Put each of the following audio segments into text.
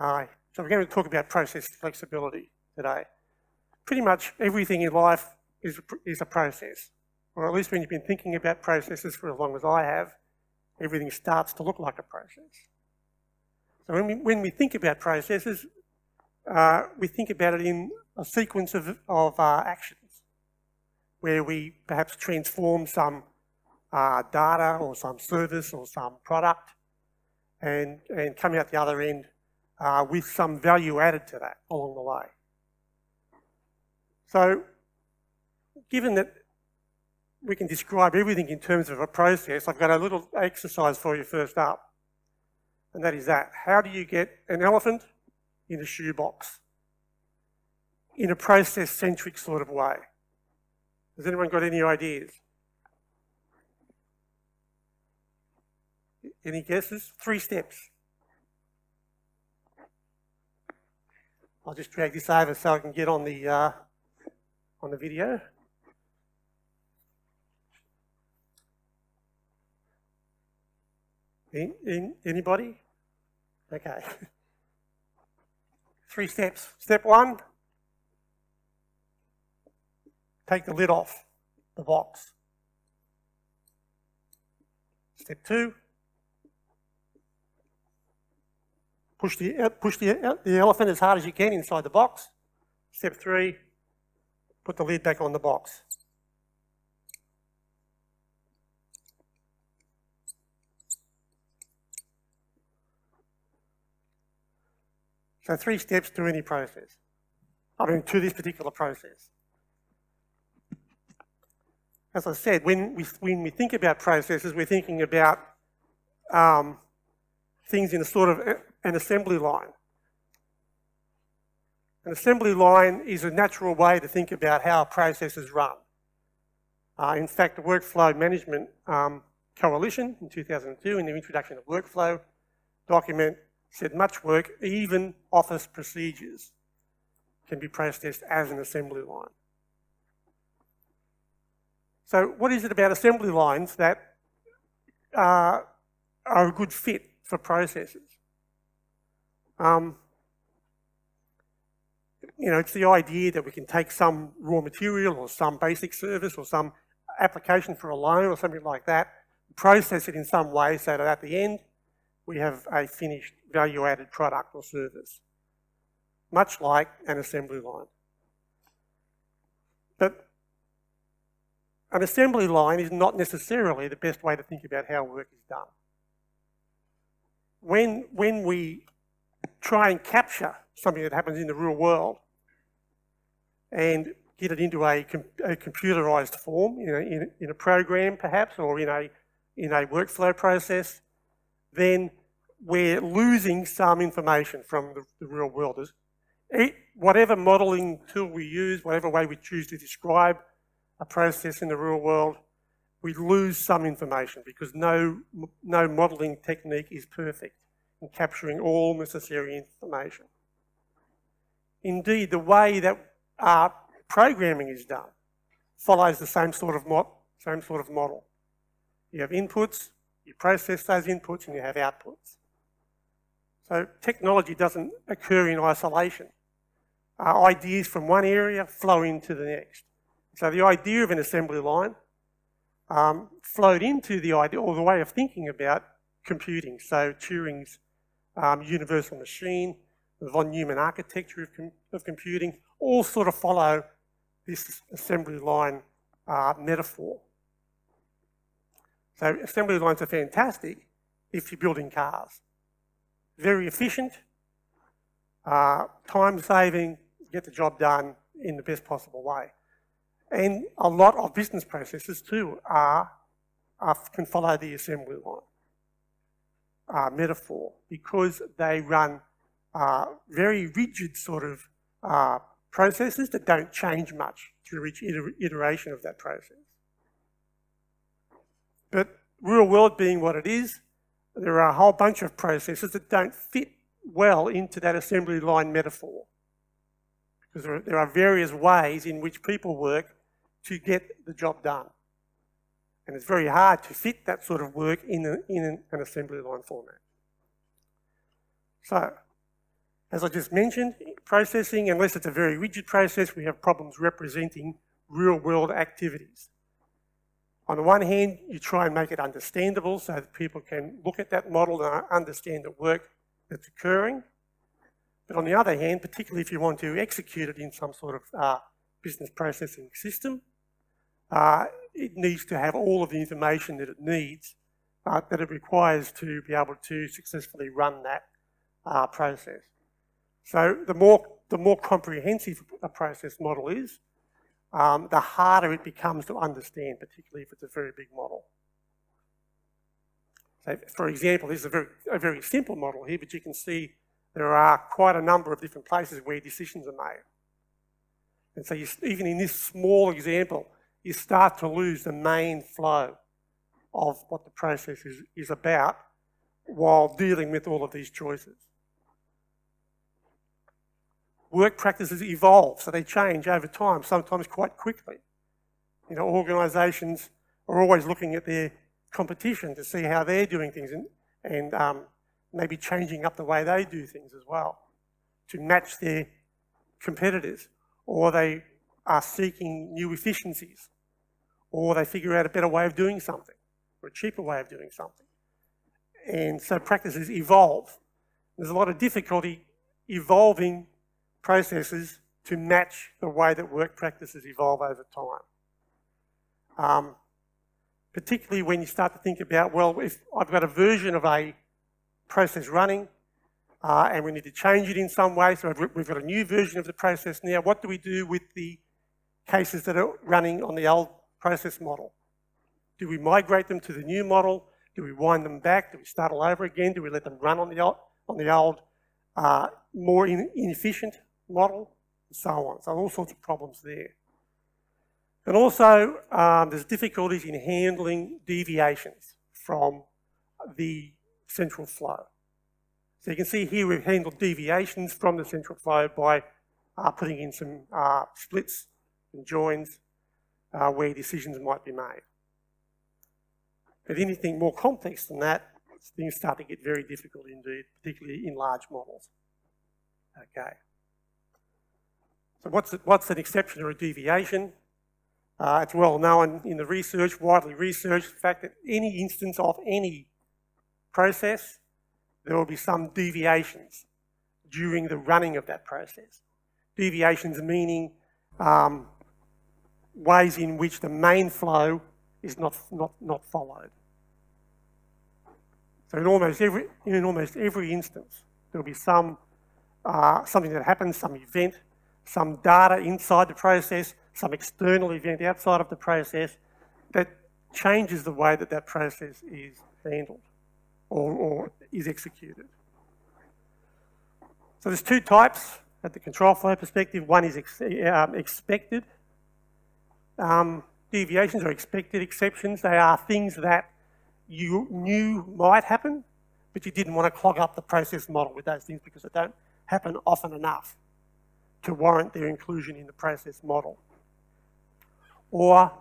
So we're going to talk about process flexibility today. Pretty much everything in life is, is a process, or at least when you've been thinking about processes for as long as I have, everything starts to look like a process. So when we, when we think about processes, uh, we think about it in a sequence of, of uh, actions, where we perhaps transform some uh, data or some service or some product and, and come out the other end uh, with some value added to that along the way. So, given that we can describe everything in terms of a process, I've got a little exercise for you first up. And that is that. How do you get an elephant in a shoebox? In a process-centric sort of way. Has anyone got any ideas? Any guesses? Three steps. I'll just drag this over so I can get on the uh, on the video. In, in, anybody? Okay. Three steps. Step one, take the lid off the box. Step two, push the, push the, the elephant as hard as you can inside the box. Step three, put the lid back on the box. So three steps to any process. I mean, to this particular process. As I said, when we, when we think about processes, we're thinking about um, things in a sort of an assembly line. An assembly line is a natural way to think about how a process is run. Uh, in fact, the Workflow Management um, Coalition in 2002, in the introduction of workflow document, said much work, even office procedures, can be processed as an assembly line. So what is it about assembly lines that uh, are a good fit for processes? Um, you know, it's the idea that we can take some raw material or some basic service or some application for a loan or something like that, process it in some way so that at the end we have a finished value-added product or service, much like an assembly line. But an assembly line is not necessarily the best way to think about how work is done. When, when we try and capture something that happens in the real world and get it into a, com a computerized form, you know, in, in a program perhaps, or in a, in a workflow process, then we're losing some information from the, the real world. It, whatever modelling tool we use, whatever way we choose to describe a process in the real world, we lose some information because no, no modelling technique is perfect in capturing all necessary information. Indeed, the way that our programming is done follows the same sort of, same sort of model. You have inputs, you process those inputs, and you have outputs. So technology doesn't occur in isolation. Uh, ideas from one area flow into the next. So the idea of an assembly line um, flowed into the idea or the way of thinking about computing. So Turing's um, universal machine, the von Neumann architecture of, com of, computing, all sort of follow this assembly line uh, metaphor. So assembly lines are fantastic if you're building cars very efficient, uh, time saving, get the job done in the best possible way. And a lot of business processes too are, are can follow the assembly line uh, metaphor because they run uh, very rigid sort of uh, processes that don't change much through each iteration of that process. But real world being what it is, there are a whole bunch of processes that don't fit well into that assembly line metaphor. Because there are, there are various ways in which people work to get the job done. And it's very hard to fit that sort of work in, a, in an, assembly line format. So, As I just mentioned, processing, unless it's a very rigid process, we have problems representing real-world activities. On the one hand, you try and make it understandable so that people can look at that model and understand the work that's occurring. But on the other hand, particularly if you want to execute it in some sort of uh, business processing system, uh, it needs to have all of the information that it needs, uh, that it requires to be able to successfully run that uh, process. So the more, the more comprehensive a process model is, um, the harder it becomes to understand, particularly if it's a very big model. So for example, this is a very, a very simple model here, but you can see there are quite a number of different places where decisions are made. And so you, even in this small example, you start to lose the main flow of what the process is, is about while dealing with all of these choices. Work practices evolve, so they change over time, sometimes quite quickly. You know, organisations are always looking at their competition to see how they're doing things and, and um, maybe changing up the way they do things as well to match their competitors. Or they are seeking new efficiencies, or they figure out a better way of doing something, or a cheaper way of doing something. And so practices evolve. There's a lot of difficulty evolving processes to match the way that work practices evolve over time. Um, particularly when you start to think about, well, if I've got a version of a process running, uh, and we need to change it in some way, so we've got a new version of the process now, what do we do with the cases that are running on the old process model? Do we migrate them to the new model? Do we wind them back? Do we start all over again? Do we let them run on the old, on the old uh, more in, inefficient model? And so on. So all sorts of problems there. And also, um, there's difficulties in handling deviations from the central flow. So you can see here we've handled deviations from the central flow by uh, putting in some uh, splits and joins uh, where decisions might be made. But anything more complex than that, things start to get very difficult indeed, particularly in large models. Okay. So what's, what's an exception or a deviation? Uh, it's well known in the research, widely researched, the fact that any instance of any process there will be some deviations during the running of that process. Deviations meaning um, ways in which the main flow is not, not, not followed. So in almost every, in almost every instance, there'll be some, uh, something that happens, some event, some data inside the process, some external event outside of the process that changes the way that that process is handled or, or is executed. So there's two types at the control flow perspective. One is ex um, expected. Um, deviations or expected exceptions. They are things that you knew might happen, but you didn't want to clog up the process model with those things because they don't happen often enough to warrant their inclusion in the process model. Or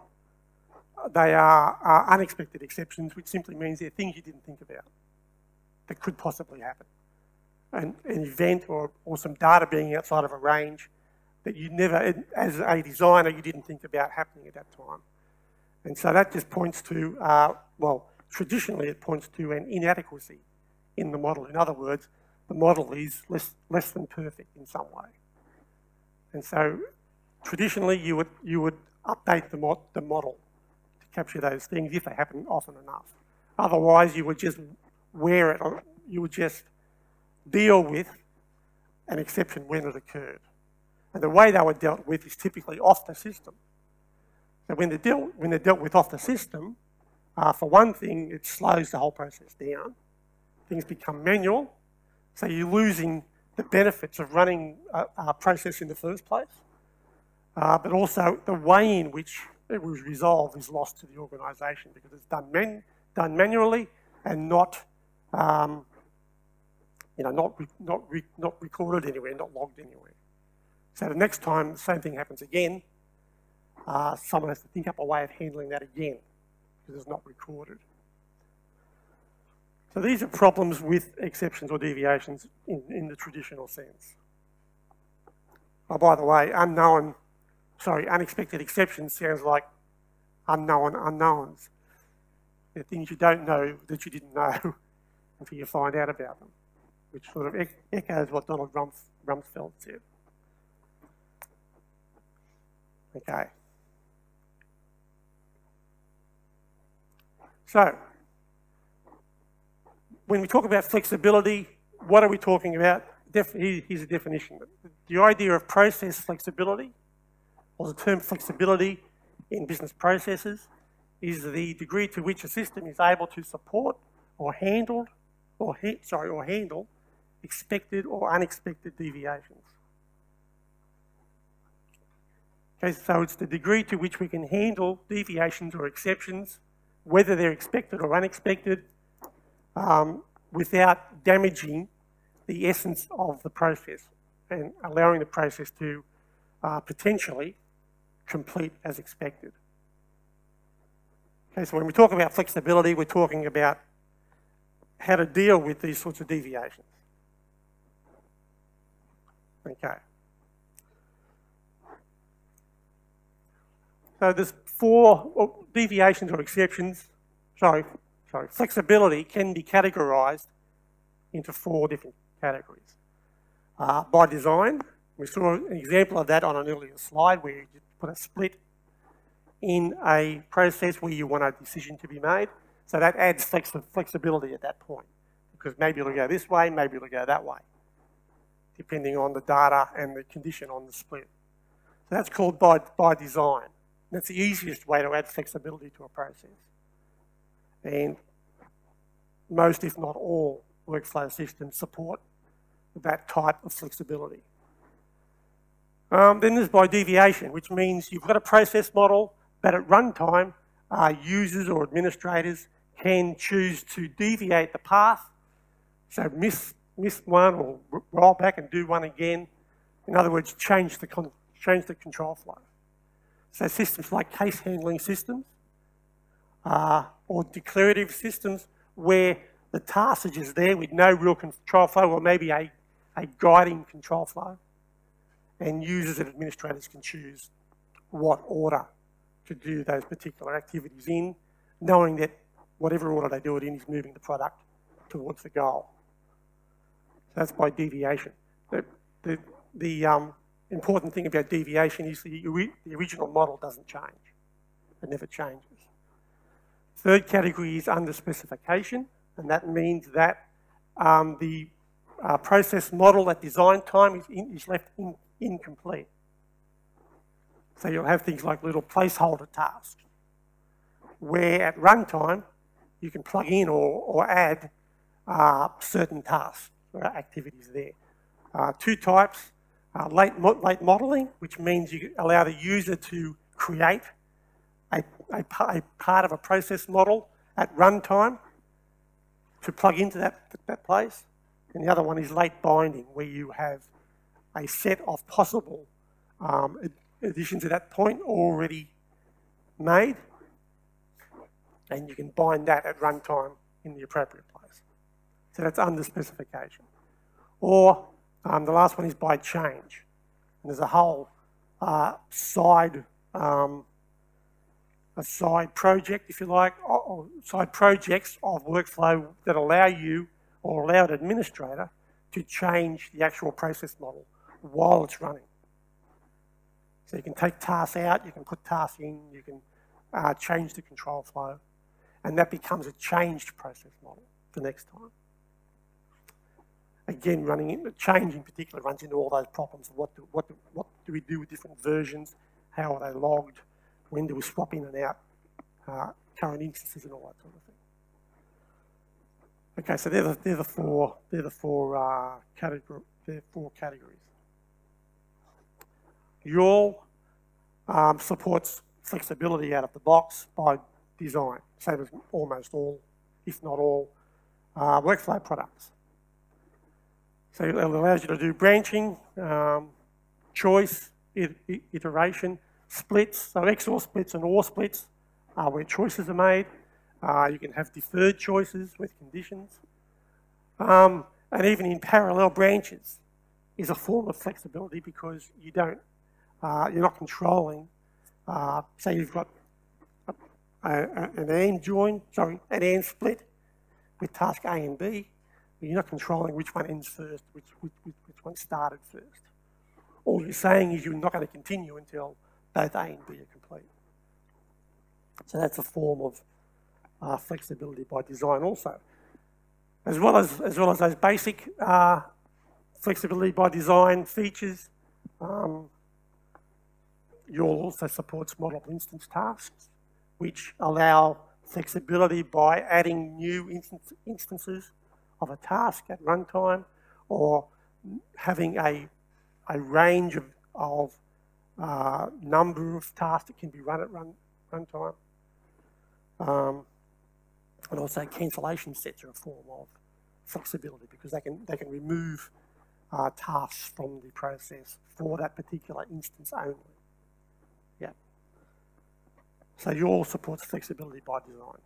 they are, are unexpected exceptions, which simply means they're things you didn't think about that could possibly happen. An, an event or, or some data being outside of a range that you never, as a designer, you didn't think about happening at that time. And so that just points to, uh, well, traditionally it points to an inadequacy in the model. In other words, the model is less, less than perfect in some way. And so traditionally you would, you would update the, the model to capture those things if they happen often enough. Otherwise you would just wear it, or you would just deal with an exception when it occurred. And the way they were dealt with is typically off the system. So when they're dealt, when they're dealt with off the system, uh, for one thing, it slows the whole process down. Things become manual, so you're losing the benefits of running a, a process in the first place. Uh, but also the way in which it was resolved is lost to the organisation because it's done, man, done manually and not um, you know, not, not, not recorded anywhere, not logged anywhere. So the next time the same thing happens again, uh, someone has to think up a way of handling that again because it's not recorded. So these are problems with exceptions or deviations in, in the traditional sense. Oh, by the way, unknown, sorry, unexpected exceptions sounds like unknown unknowns. They're things you don't know that you didn't know until you find out about them, which sort of echoes what Donald Rumsfeld said. Okay. So, when we talk about flexibility, what are we talking about? Def here's a definition. The idea of process flexibility, or the term flexibility in business processes, is the degree to which a system is able to support or handle, or sorry, or handle expected or unexpected deviations. Okay, so it's the degree to which we can handle deviations or exceptions, whether they're expected or unexpected, um, without damaging the essence of the process and allowing the process to uh, potentially complete as expected. Okay, so when we talk about flexibility, we're talking about how to deal with these sorts of deviations. Okay. So there's four deviations or exceptions. Sorry, sorry. Flexibility can be categorized into four different categories. Uh, by design, we saw an example of that on an earlier slide where you put a split in a process where you want a decision to be made. So that adds flexibility at that point because maybe it'll go this way, maybe it'll go that way, depending on the data and the condition on the split. So that's called by, by design. That's the easiest way to add flexibility to a process. And most, if not all, workflow systems support that type of flexibility. Um, then there's by deviation, which means you've got a process model, but at runtime, uh, users or administrators can choose to deviate the path, so miss, miss one or roll back and do one again. In other words, change the, change the control flow. So systems like case handling systems uh, or declarative systems where the task is there with no real control flow or maybe a, a guiding control flow. And users and administrators can choose what order to do those particular activities in, knowing that whatever order they do it in is moving the product towards the goal. So that's by deviation. The, the, the um, important thing about deviation is the, the original model doesn't change. It never changes. Third category is under specification, and that means that um, the uh, process model at design time is, in, is left in, incomplete. So you'll have things like little placeholder tasks, where at runtime you can plug in or, or add uh, certain tasks or activities there. Uh, two types, uh, late, late modeling, which means you allow the user to create a, a, a, part of a process model at runtime to plug into that, that place. And the other one is late binding, where you have a set of possible um, additions at that point already made, and you can bind that at runtime in the appropriate place. So that's under specification. Or um, the last one is by change. And there's a whole uh, side, um, a side project, if you like, or side projects of workflow that allow you or allow an administrator to change the actual process model while it's running. So you can take tasks out, you can put tasks in, you can uh, change the control flow, and that becomes a changed process model the next time again, running in, the change in particular runs into all those problems of what do, what, do, what do we do with different versions, how are they logged, when do we swap in and out uh, current instances and all that sort of thing. Okay, so they're the, they're the four, they're the four, uh, category, they're four categories. YAWL um, supports flexibility out of the box by design, same as almost all, if not all, uh, workflow products. So it allows you to do branching, um, choice, iteration, splits, so XOR splits and OR splits uh, where choices are made, Uh, you can have deferred choices with conditions. Um, and even in parallel branches is a form of flexibility because you don't, uh, you're not controlling. Uh, say you've got a, a, an AND join, sorry, an AND split with task A and B, you're not controlling which one ends first, which, which, which one started first. All you're saying is you're not going to continue until both A and B are complete. So that's a form of uh, flexibility by design also. As well as, as well as those basic uh, flexibility by design features, um, YAWL also supports multi-instance tasks, which allow flexibility by adding new instance, instances of a task at runtime or having a, a range of, of uh, number of tasks that can be run at run, runtime. Um, and also cancellation sets are a form of flexibility because they can, they can remove uh, tasks from the process for that particular instance only. Yeah. So YAWL supports flexibility by design.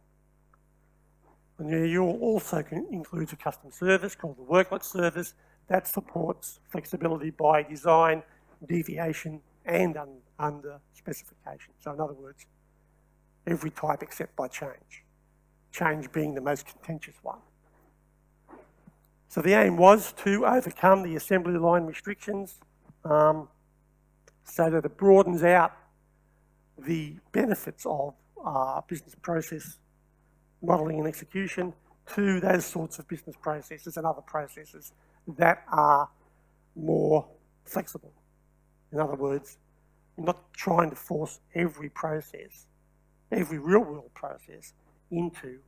And YAWL also includes a custom service called the worklet service that supports flexibility by design, deviation, and un under specification. So in other words, every type except by change. Change being the most contentious one. So the aim was to overcome the assembly line restrictions um, so that it broadens out the benefits of uh, business process modelling and execution to those sorts of business processes and other processes that are more flexible. In other words, you're not trying to force every process, every real-world process, into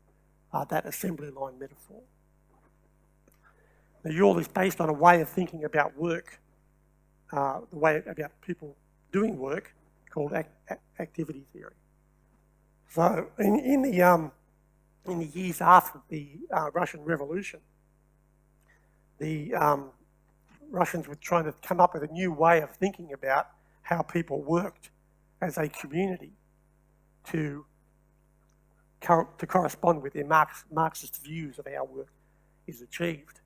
uh, that assembly line metaphor. Now, YAWL is based on a way of thinking about work, uh, the way about people doing work, called act activity theory. So, in, in the um, in the years after the uh, Russian Revolution, the um, Russians were trying to come up with a new way of thinking about how people worked as a community to, to correspond with their Marx, Marxist views of how work is achieved.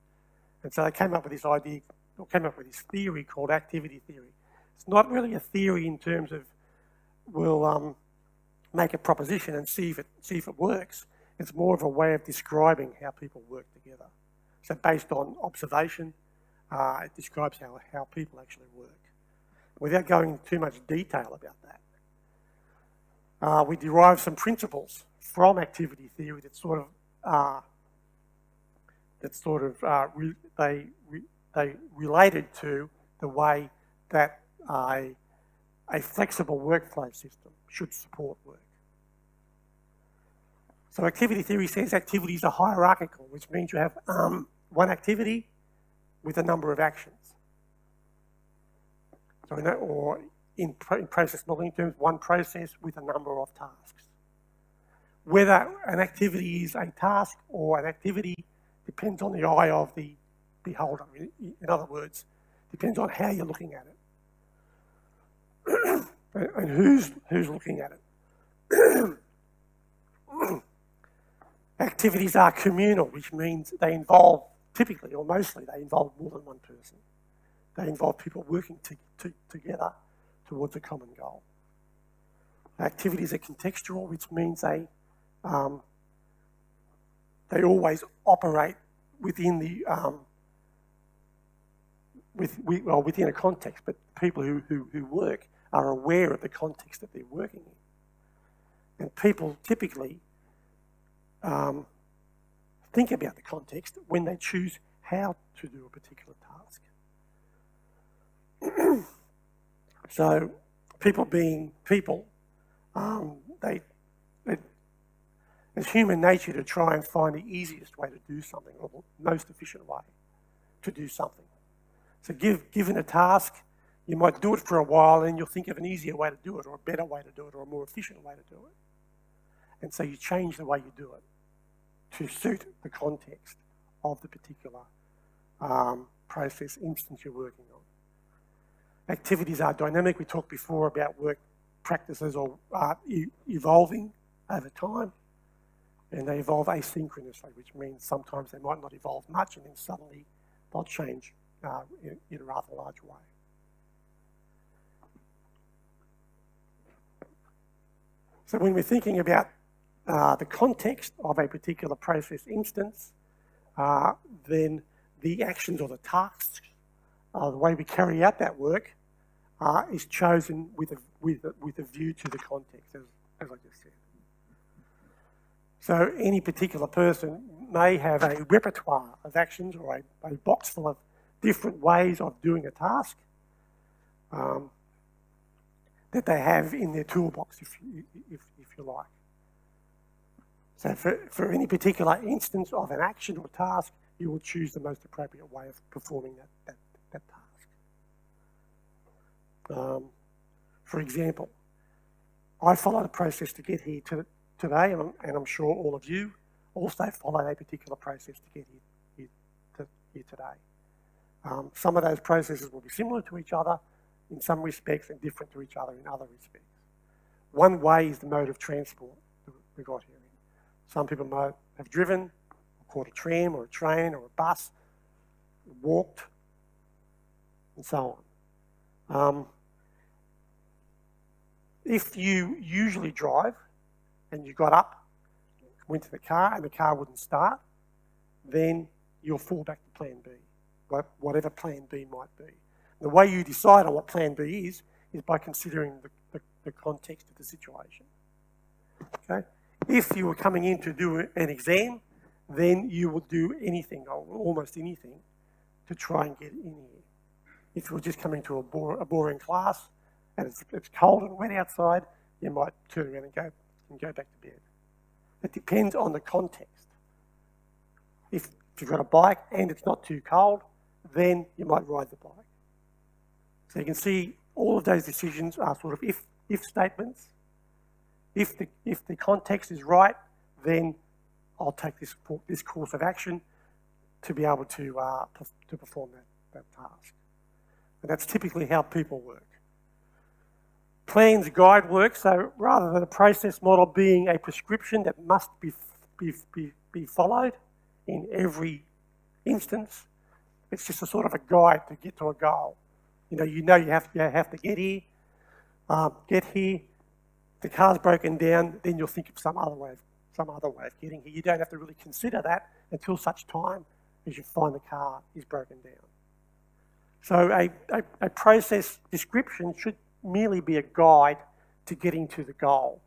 And so they came up with this idea, or came up with this theory called activity theory. It's not really a theory in terms of we'll um, make a proposition and see if it, see if it works. It's more of a way of describing how people work together. So based on observation, uh, it describes how, how people actually work. Without going into too much detail about that, uh, we derive some principles from activity theory that sort of uh, that sort of uh, re they re they related to the way that a, a flexible workflow system should support work. So activity theory says activities are hierarchical, which means you have um, one activity with a number of actions. So in that, or in, in process modeling terms, one process with a number of tasks. Whether an activity is a task or an activity depends on the eye of the beholder. In other words, depends on how you're looking at it and who's, who's looking at it. Activities are communal, which means they involve, typically or mostly, they involve more than one person. They involve people working to, to, together towards a common goal. Activities are contextual, which means they, um, they always operate within the um, with, well, within a context, but people who, who, who work are aware of the context that they're working in. And people typically um, think about the context when they choose how to do a particular task. so, people being people, um, they, it's human nature to try and find the easiest way to do something or the most efficient way to do something. So, give, given a task, you might do it for a while and you'll think of an easier way to do it or a better way to do it or a more efficient way to do it. And so you change the way you do it to suit the context of the particular um, process instance you're working on. Activities are dynamic. We talked before about work practices or uh, e evolving over time. and they evolve asynchronously, which means sometimes they might not evolve much and then suddenly they'll change uh, in, in a rather large way. So when we're thinking about uh, the context of a particular process instance, uh, then the actions or the tasks, uh, the way we carry out that work, uh, is chosen with a, with, a, with a view to the context, as, as I just said. So any particular person may have a repertoire of actions or a, a box full of different ways of doing a task um, that they have in their toolbox, if if, if you like. So for, for any particular instance of an action or task, you will choose the most appropriate way of performing that, that, that task. Um, for example, I followed a process to get here to, today, and I'm, and I'm, sure all of you also followed a particular process to get here, here, to, here today. Um, some of those processes will be similar to each other in some respects and different to each other in other respects. One way is the mode of transport that we got here. Some people might have driven, caught a tram or a train or a bus, walked, and so on. Um, if you usually drive and you got up, went to the car, and the car wouldn't start, then you'll fall back to plan B whatever plan B might be. The way you decide on what plan B is, is by considering the, the, the context of the situation. Okay? If you were coming in to do an exam, then you would do anything, almost anything, to try and get in here. If you were just coming to a, bore, a boring class and it's, it's, cold and wet outside, you might turn around and go, and go back to bed. It depends on the context. If, if you've got a bike and it's not too cold, then you might ride the bike. So you can see all of those decisions are sort of if, if statements. If the, if the context is right, then I'll take this, this course of action to be able to, uh, to perform that, that task. And that's typically how people work. Plans guide work, so rather than a process model being a prescription that must be, be, be, be followed in every instance, it's just a sort of a guide to get to a goal. You know, you know you have, you have to get here, um, get here. The car's broken down, then you'll think of some other way, of, some other way of getting here. You don't have to really consider that until such time as you find the car is broken down. So a, a, a process description should merely be a guide to getting to the goal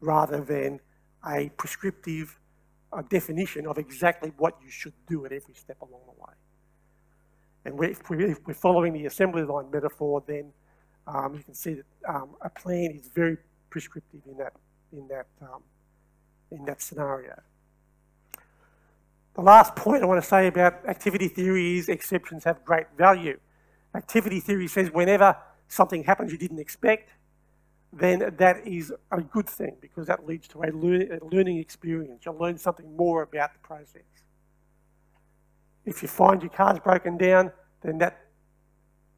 rather than a prescriptive a definition of exactly what you should do at every step along the way. And if, we, are following the assembly line metaphor, then um, you can see that um, a plan is very prescriptive in that, in, that, um, in that scenario. The last point I want to say about activity theory is exceptions have great value. Activity theory says whenever something happens you didn't expect, then that is a good thing because that leads to a, lear a learning experience. You'll learn something more about the process. If you find your car's broken down, then that,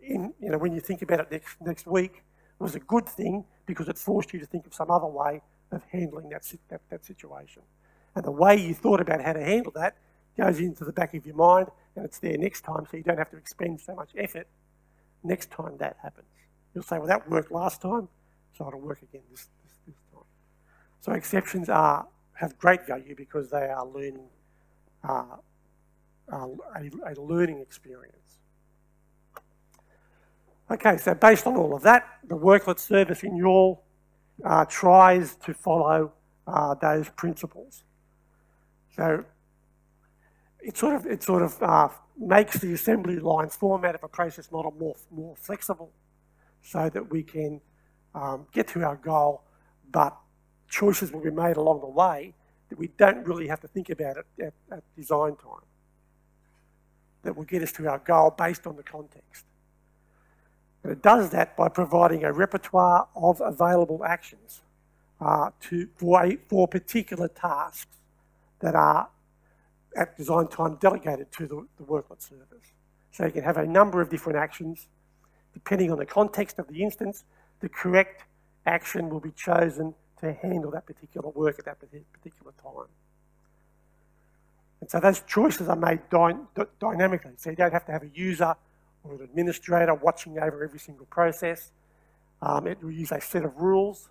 in, you know, when you think about it next, next week, was a good thing because it forced you to think of some other way of handling that, that, that situation. And the way you thought about how to handle that goes into the back of your mind and it's there next time so you don't have to expend so much effort next time that happens. You'll say, well, that worked last time, so it'll work again this, this, this time. So exceptions are, have great value because they are learning uh, a, a learning experience. Okay, so based on all of that, the worklet service in YAWL uh, tries to follow uh, those principles. So it sort of, it sort of uh, makes the assembly line format of a process model more, more flexible so that we can um, get to our goal, but choices will be made along the way that we don't really have to think about it at, at design time that will get us to our goal based on the context. And it does that by providing a repertoire of available actions uh, to, for, a, for particular tasks that are at design time delegated to the, the worklet service. So you can have a number of different actions. Depending on the context of the instance, the correct action will be chosen to handle that particular work at that particular time. And so those choices are made dy dynamically. So you don't have to have a user or an administrator watching over every single process. Um, it will use a set of rules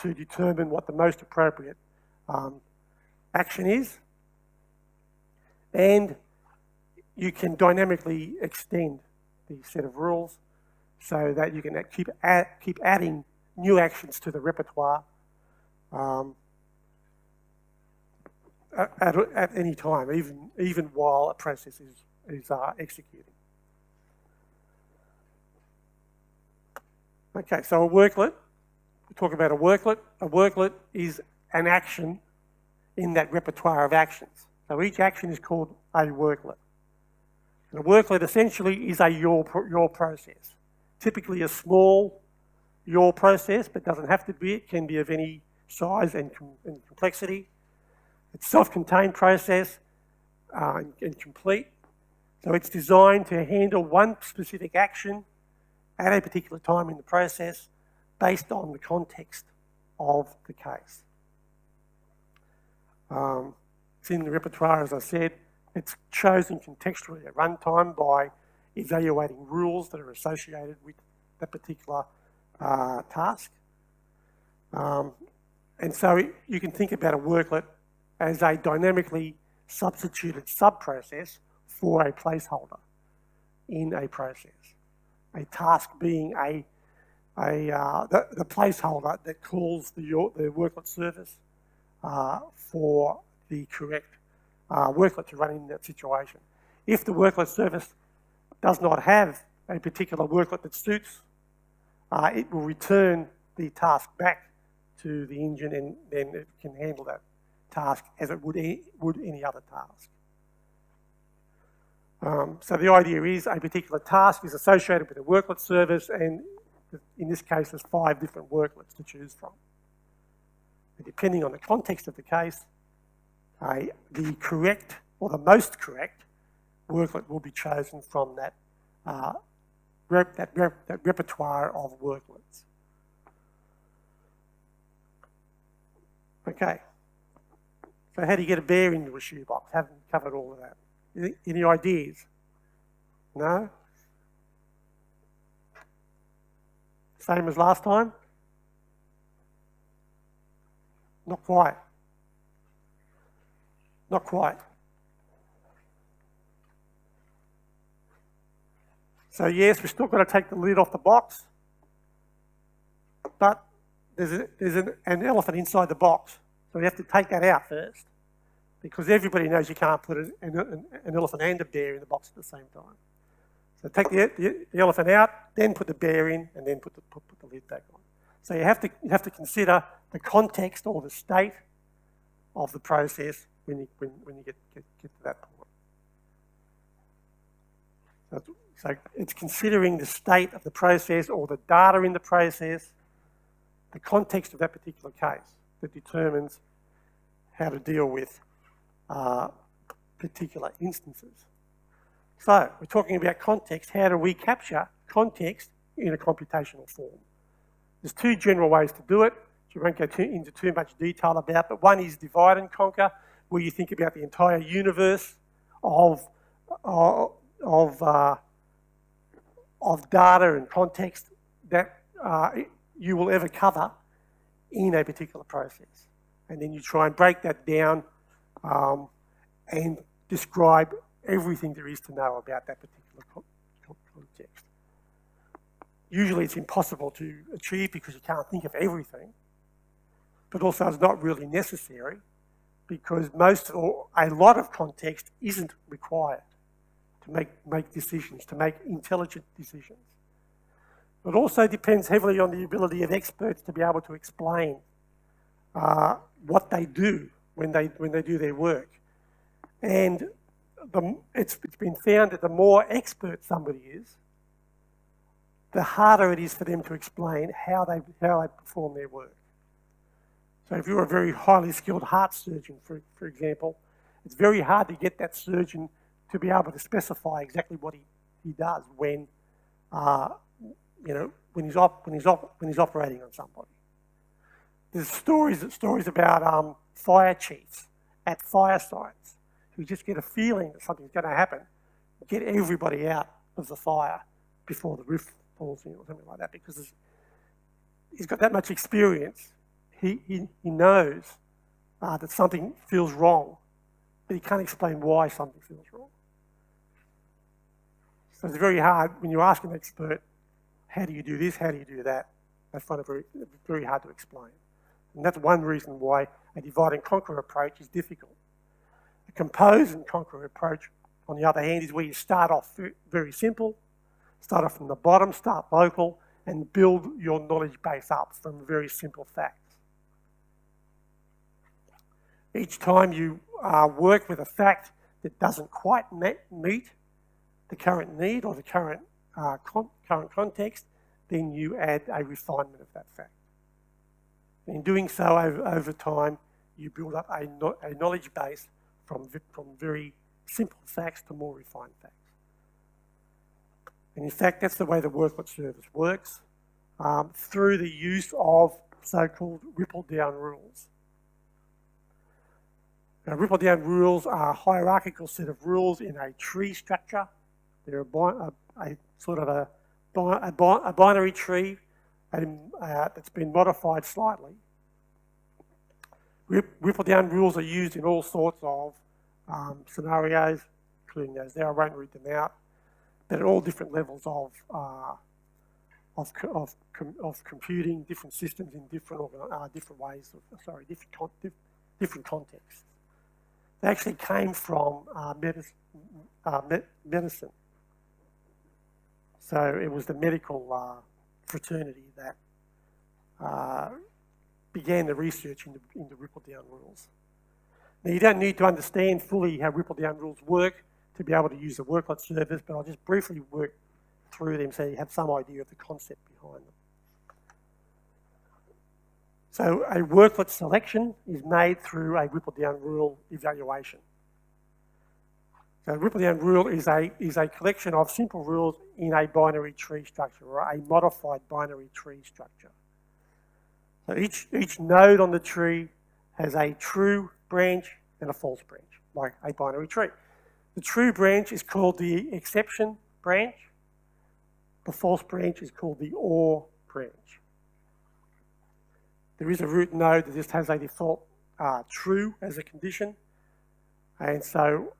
to determine what the most appropriate um, action is. And you can dynamically extend the set of rules so that you can keep, add, keep adding new actions to the repertoire um, at, at, any time, even, even while a process is, is uh, executing. Okay, so a worklet, we talk about a worklet. A worklet is an action in that repertoire of actions. So each action is called a worklet. And a worklet essentially is a YAWL, YAWL process. Typically a small YAWL process, but doesn't have to be. It can be of any size and, com and complexity. It's self-contained process uh, and, and complete. So it's designed to handle one specific action at a particular time in the process based on the context of the case. Um, it's in the repertoire, as I said. It's chosen contextually at runtime by evaluating rules that are associated with that particular uh, task. Um, and so you can think about a worklet as a dynamically substituted sub-process for a placeholder in a process. A task being a, a uh, the, the, placeholder that calls the, the worklet service uh, for the correct uh, worklet to run in that situation. If the worklet service does not have a particular worklet that suits, uh, it will return the task back to the engine and then it can handle that task as it would, would any other task. Um, so the idea is a particular task is associated with a worklet service and in this case there's five different worklets to choose from. And depending on the context of the case, the correct or the most correct worklet will be chosen from that, uh, rep, that, rep, that repertoire of worklets. Okay. So how do you get a bear into a shoebox? Haven't covered all of that. Any, ideas? No? Same as last time? Not quite. Not quite. So yes, we're still going to take the lid off the box, but there's, a, there's an, an elephant inside the box. So we have to take that out first because everybody knows you can't put an, an, an elephant and a bear in the box at the same time. So take the, the, the, elephant out, then put the bear in, and then put the, put, put the lid back on. So you have, to, you have to consider the context or the state of the process when you, when, when you get, get, get to that point. So, so it's considering the state of the process or the data in the process, the context of that particular case that determines how to deal with uh, particular instances. So we're talking about context. How do we capture context in a computational form? There's two general ways to do it, which we won't go too, into too much detail about, but one is divide and conquer, where you think about the entire universe of, uh, of, uh, of data and context that uh, you will ever cover in a particular process. And then you try and break that down um, and describe everything there is to know about that particular context. Usually it's impossible to achieve because you can't think of everything, but also it's not really necessary because most or a lot of context isn't required to make, make decisions, to make intelligent decisions. It also depends heavily on the ability of experts to be able to explain uh, what they do when they, when they do their work. And the, it's, it's been found that the more expert somebody is, the harder it is for them to explain how they, how they perform their work. So if you're a very highly skilled heart surgeon, for, for example, it's very hard to get that surgeon to be able to specify exactly what he, he does when uh, you know, when he's, op when, he's op when he's operating on somebody. There's stories stories about um, fire chiefs at fire sites who just get a feeling that something's going to happen, get everybody out of the fire before the roof falls in or something like that because he's got that much experience. He, he, he knows uh, that something feels wrong, but he can't explain why something feels wrong. So it's very hard when you ask an expert, how do you do this, how do you do that? I find it very, very hard to explain. And that's one reason why a divide and conquer approach is difficult. A compose and conquer approach, on the other hand, is where you start off very simple, start off from the bottom, start local, and build your knowledge base up from very simple facts. Each time you uh, work with a fact that doesn't quite meet the current need or the current, uh, con current context, then you add a refinement of that fact. In doing so over, over time, you build up a, a knowledge base from, from very simple facts to more refined facts. And in fact, that's the way the worklet service works, um, through the use of so-called ripple-down rules. Now, ripple-down rules are a hierarchical set of rules in a tree structure. They're a, a, a sort of a, a, binary tree and, uh, that's been modified slightly. Ripple-down rules are used in all sorts of um, scenarios, including those there. I won't read them out but at all different levels of, uh, of, of, com of, computing, different systems in different, uh, different ways, of, sorry, different, con different contexts. They actually came from uh, medicine, uh, me medicine. So it was the medical uh, fraternity that uh, began the research into, into ripple-down rules. Now, you don't need to understand fully how ripple-down rules work to be able to use the worklet service, but I'll just briefly work through them so you have some idea of the concept behind them. So a worklet selection is made through a ripple down rule evaluation. So ripple down rule is a, is a collection of simple rules in a binary tree structure or a modified binary tree structure. So each, each node on the tree has a true branch and a false branch, like a binary tree. The true branch is called the exception branch. The false branch is called the OR branch. There is a root node that just has a default uh, true as a condition. And so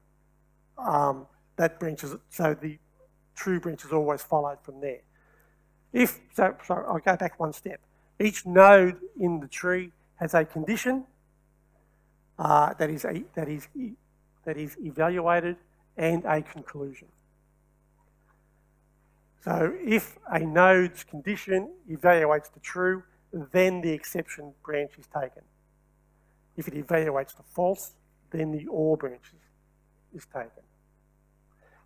um, that branch is, so the true branch is always followed from there. If, so, so I'll go back one step. Each node in the tree has a condition uh, that, is a, that is that is evaluated and a conclusion. So if a node's condition evaluates the true, then the exception branch is taken. If it evaluates the false, then the OR branch is taken.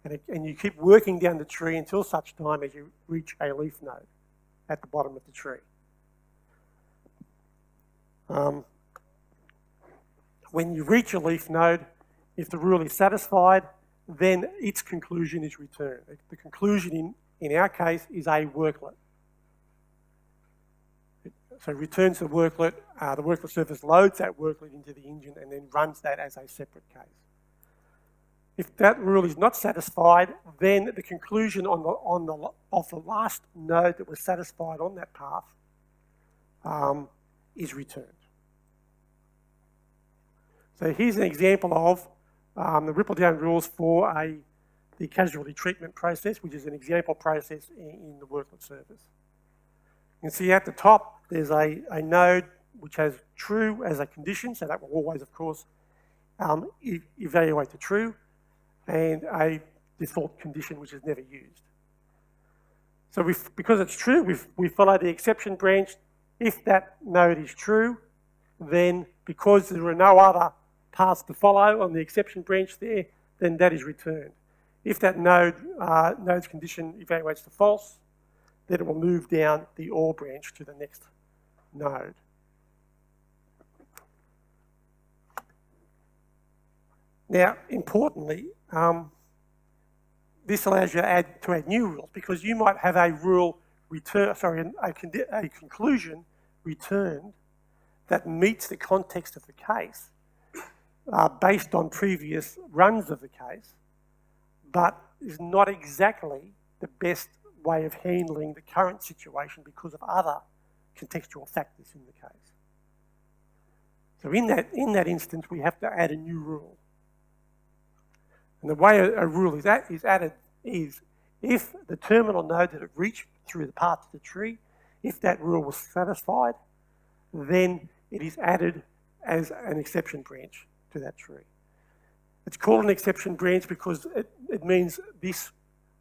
And, it, and you keep working down the tree until such time as you reach a leaf node at the bottom of the tree. Um, when you reach a leaf node, if the rule is satisfied, then its conclusion is returned. The conclusion in, in our case is a worklet. So returns the worklet, uh, the worklet service loads that worklet into the engine and then runs that as a separate case. If that rule is not satisfied, then the conclusion on the, on the, of the last node that was satisfied on that path um, is returned. So here's an example of um, the ripple down rules for a, the casualty treatment process, which is an example process in, in the worklet service. You can see at the top, there's a, a node which has true as a condition, so that will always, of course, um, evaluate the true, and a default condition which is never used. So because it's true, we follow the exception branch. If that node is true, then because there are no other paths to follow on the exception branch there, then that is returned. If that node uh, node's condition evaluates to false, then it will move down the OR branch to the next node. Now, importantly, um, this allows you to add, to add new rules because you might have a rule return, sorry, a, a conclusion returned that meets the context of the case uh, based on previous runs of the case, but is not exactly the best way of handling the current situation because of other contextual factors in the case. So in that, in that instance, we have to add a new rule. And the way a, rule is, at, is added is if the terminal node that it reached through the path of the tree, if that rule was satisfied, then it is added as an exception branch to that tree. It's called an exception branch because it, it means this,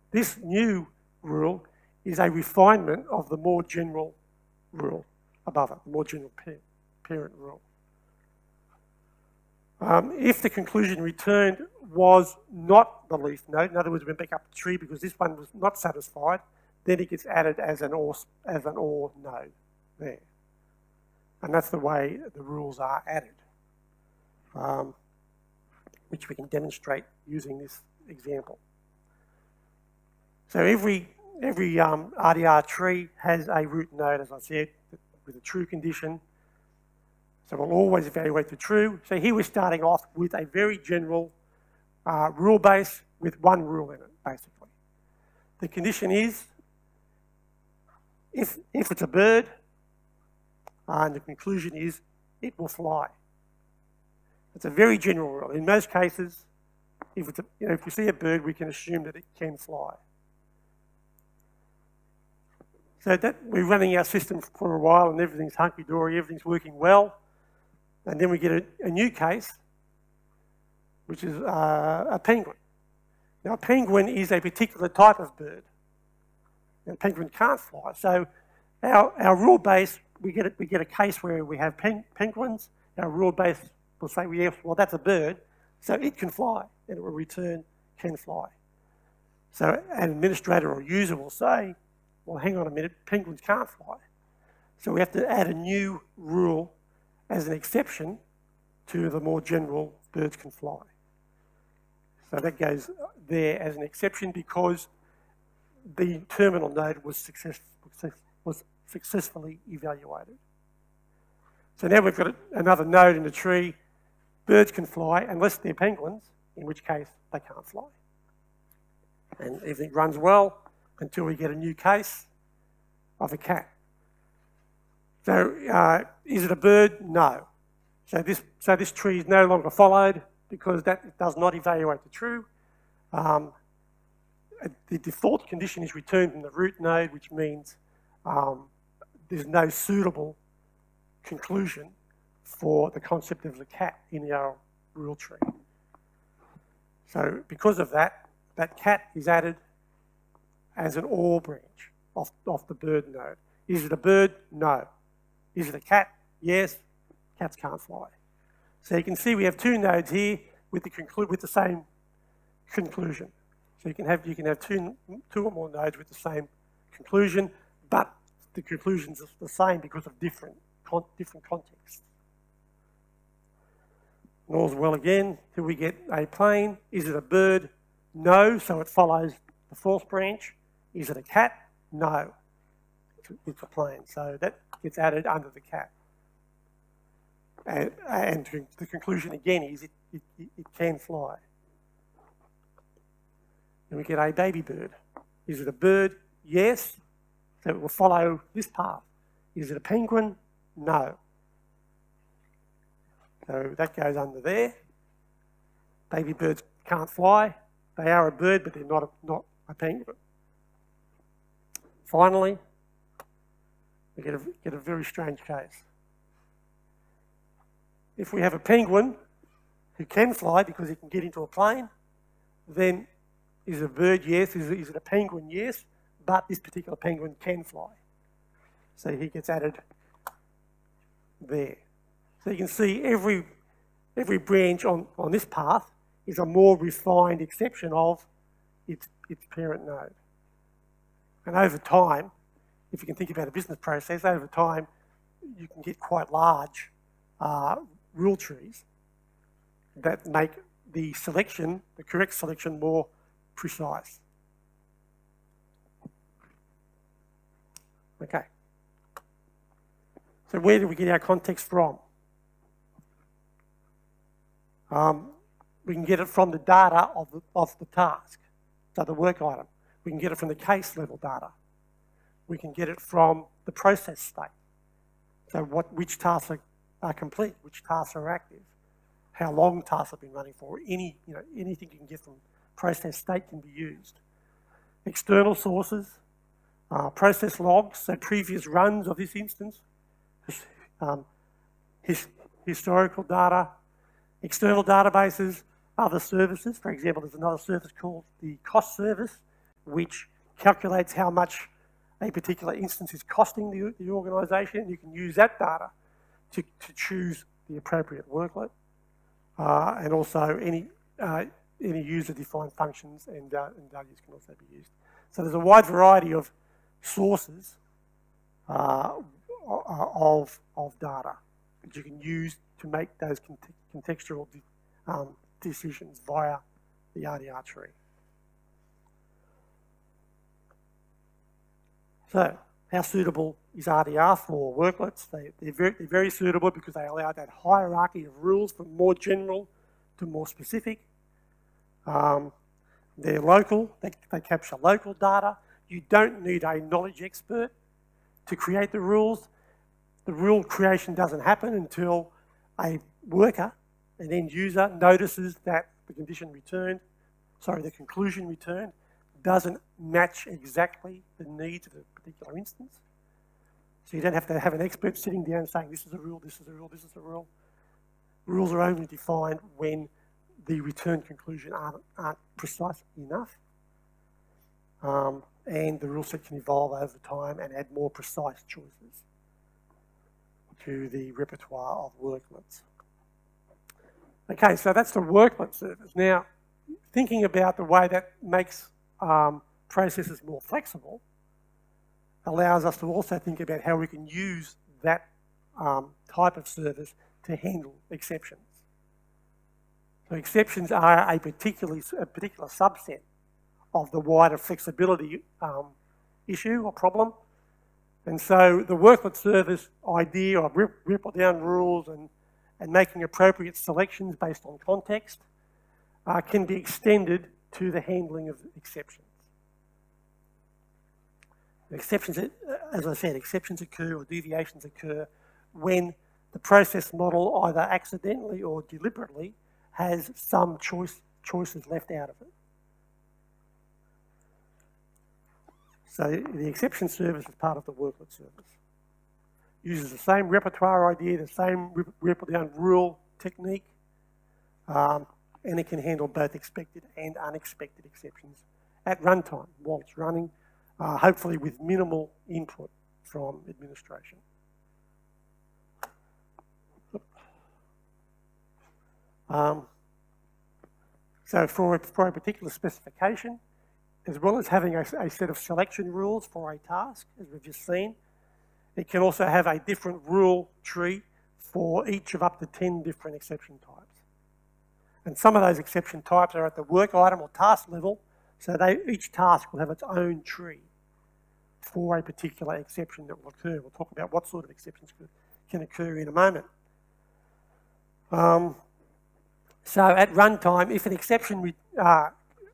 this new rule is a refinement of the more general rule above it, the more general parent rule. Um, if the conclusion returned was not the leaf node, in other words, we went back up the tree because this one was not satisfied, then it gets added as an OR, as an OR node there. And that's the way the rules are added, um, which we can demonstrate using this example. So every, every um, RDR tree has a root node, as I said, with a true condition. So we'll always evaluate the true. So here we're starting off with a very general uh, rule base with one rule in it, basically. The condition is if, if it's a bird, uh, and the conclusion is it will fly. It's a very general rule. In most cases, if, it's a, you know, if we see a bird, we can assume that it can fly. So that we're running our system for a while and everything's hunky-dory, everything's working well. And then we get a, a new case, which is uh, a penguin. Now, a penguin is a particular type of bird. And a penguin can't fly. So our, our rule base, we get, a, we get a case where we have pen, penguins. Our rule base will say, well, that's a bird, so it can fly, and it will return can fly. So an administrator or user will say, well, hang on a minute, penguins can't fly. So we have to add a new rule as an exception to the more general birds can fly. So that goes there as an exception because the terminal node was, success, was successfully evaluated. So now we've got another node in the tree. Birds can fly unless they're penguins, in which case they can't fly. And everything runs well until we get a new case of a cat. So uh, is it a bird? No. So this, so this tree is no longer followed because that does not evaluate the true. Um, the default condition is returned from the root node, which means um, there's no suitable conclusion for the concept of the cat in our rule tree. So because of that, that cat is added as an OR branch off, off the bird node. Is it a bird? No. Is it a cat? Yes. Cats can't fly. So you can see we have two nodes here with the, with the same conclusion. So you can have, you can have two, two or more nodes with the same conclusion, but the conclusions are the same because of different, con different contexts. And all's well again till we get a plane. Is it a bird? No, so it follows the fourth branch. Is it a cat? No. It's a plane. So that gets added under the cat. And, and the conclusion again is it, it, it can fly. And we get a baby bird. Is it a bird? Yes. So it will follow this path. Is it a penguin? No. So that goes under there. Baby birds can't fly. They are a bird, but they're not a, not a penguin. Finally, we get a, get a very strange case. If we have a penguin who can fly because he can get into a plane, then is a bird? Yes. Is it, is it a penguin? Yes. But this particular penguin can fly. So he gets added there. So you can see every, every branch on, on this path is a more refined exception of its, its parent node. And over time, if you can think about a business process, over time, you can get quite large uh, rule trees that make the selection, the correct selection, more precise. Okay. So where do we get our context from? Um, we can get it from the data of the, of the task, so the work item. We can get it from the case level data. We can get it from the process state. So what, which tasks are, are complete, which tasks are active, how long tasks have been running for, any, you know, anything you can get from process state can be used. External sources, uh, process logs, so previous runs of this instance, um, his, historical data, external databases, other services. For example, there's another service called the cost service, which calculates how much a particular instance is costing the, the organisation. You can use that data to, to choose the appropriate worklet. Uh, and also any, uh, any user-defined functions and, uh, and values can also be used. So there's a wide variety of sources uh, of, of data that you can use to make those contextual um, decisions via the RDR tree. So, how suitable is RDR for worklets? They, are very, they're very suitable because they allow that hierarchy of rules from more general to more specific. Um, they're local, they, they capture local data. You don't need a knowledge expert to create the rules. The rule creation doesn't happen until a worker, an end user, notices that the condition returned, sorry, the conclusion returned, doesn't match exactly the needs of a particular instance. So you don't have to have an expert sitting down saying this is a rule, this is a rule, this is a rule. Rules are only defined when the return conclusion aren't, aren't precise enough. Um, and the rule set can evolve over time and add more precise choices to the repertoire of worklets. Okay, so that's the worklet service. Now, thinking about the way that makes um, processes more flexible allows us to also think about how we can use that um, type of service to handle exceptions. So exceptions are a, particularly, a particular subset of the wider flexibility um, issue or problem. And so the worklet service idea of ripple down rules and, and making appropriate selections based on context uh, can be extended to the handling of exceptions. Exceptions, as I said, exceptions occur or deviations occur when the process model either accidentally or deliberately has some choice, choices left out of it. So the exception service is part of the worklet service. Uses the same repertoire idea, the same ripple down rule technique, um, and it can handle both expected and unexpected exceptions at runtime while it's running, uh, hopefully with minimal input from administration. Um, so for a, for a particular specification, as well as having a, a, set of selection rules for a task, as we've just seen, it can also have a different rule tree for each of up to 10 different exception types. And some of those exception types are at the work item or task level, so they, each task will have its own tree for a particular exception that will occur. We'll talk about what sort of exceptions can occur in a moment. Um, so at runtime, if an exception uh,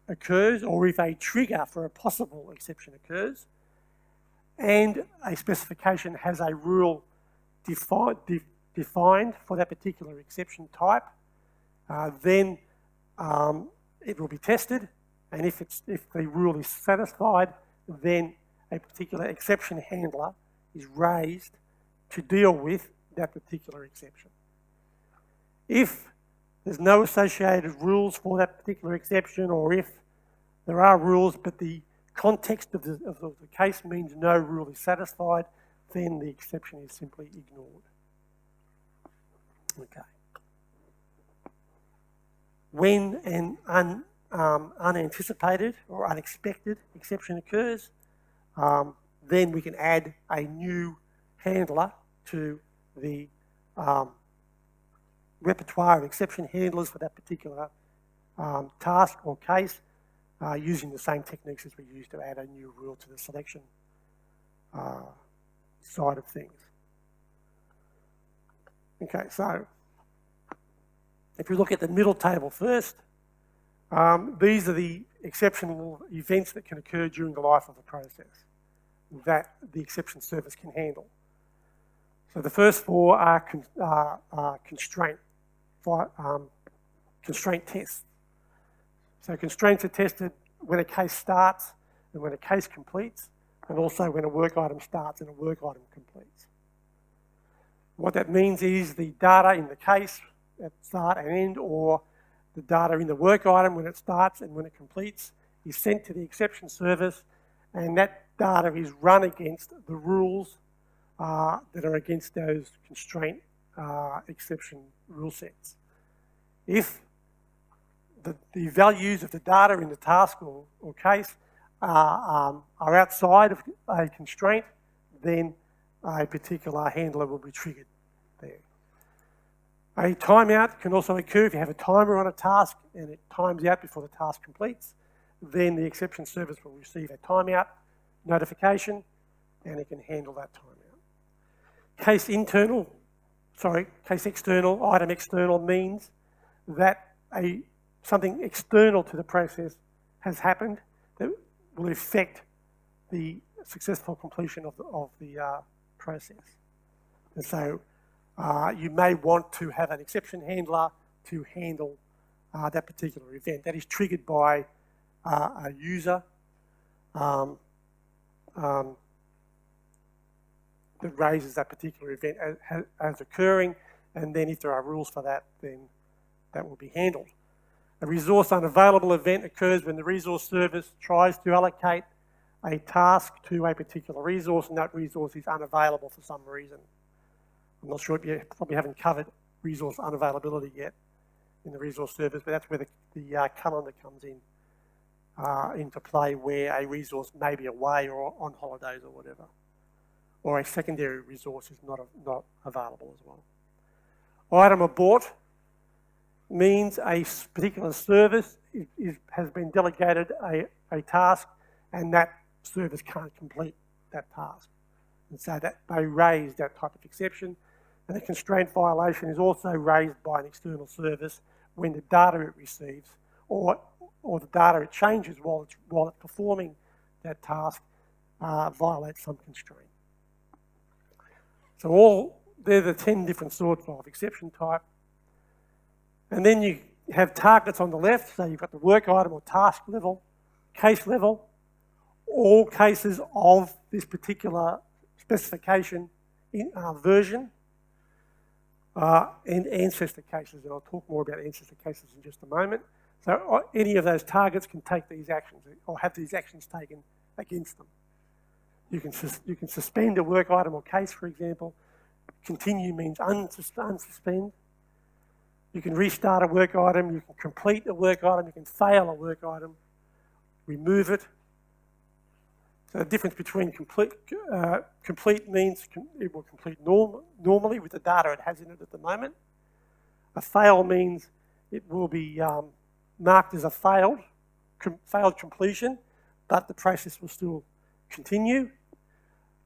occurs or if a trigger for a possible exception occurs and a specification has a rule defi de defined for that particular exception type, uh, then um, it will be tested and if, it's, if the rule is satisfied, then a particular exception handler is raised to deal with that particular exception. If there's no associated rules for that particular exception, or if there are rules, but the context of the, of the case means no rule is satisfied, then the exception is simply ignored. Okay. When an un, um, unanticipated or unexpected exception occurs, um, then we can add a new handler to the um, repertoire of exception handlers for that particular um, task or case uh, using the same techniques as we use to add a new rule to the selection uh, side of things. Okay, so if you look at the middle table first, um, these are the exceptional events that can occur during the life of the process that the exception service can handle. So the first four are, con are constraint, um, constraint tests. So constraints are tested when a case starts and when a case completes, and also when a work item starts and a work item completes. What that means is the data in the case at start and end, or the data in the work item when it starts and when it completes, is sent to the exception service, and that data is run against the rules uh, that are against those constraint uh, exception rule sets. If the, the, values of the data in the task or, or case are, um, are outside of a constraint, then a particular handler will be triggered there. A timeout can also occur if you have a timer on a task and it times out before the task completes. Then the exception service will receive a timeout notification and it can handle that timeout. Case internal, sorry, case external, item external means that a something external to the process has happened that will affect the successful completion of the, of the uh, process. And so uh, you may want to have an exception handler to handle uh, that particular event. That is triggered by uh, a user um, um, that raises that particular event as, as occurring, and then if there are rules for that, then that will be handled. A resource unavailable event occurs when the resource service tries to allocate a task to a particular resource and that resource is unavailable for some reason. I'm not sure if you probably haven't covered resource unavailability yet in the resource service, but that's where the, the uh, calendar comes in uh, into play where a resource may be away or on holidays or whatever, or a secondary resource is not, not available as well. Item abort means a particular service is, is, has been delegated a, a task and that service can't complete that task. And so that they raise that type of exception and a constraint violation is also raised by an external service when the data it receives or, or the data it changes while it's, while it's performing that task uh, violates some constraint. So all, they're the 10 different sorts of exception type. And then you have targets on the left, so you've got the work item or task level, case level, all cases of this particular specification in, uh, version uh, and ancestor cases, and I'll talk more about ancestor cases in just a moment. So uh, any of those targets can take these actions or have these actions taken against them. You can, you can suspend a work item or case, for example. Continue means unsus unsuspend. You can restart a work item, you can complete a work item, you can fail a work item, remove it, so the difference between complete, uh, complete means it will complete norm normally with the data it has in it at the moment. A fail means it will be um, marked as a failed, com failed completion, but the process will still continue.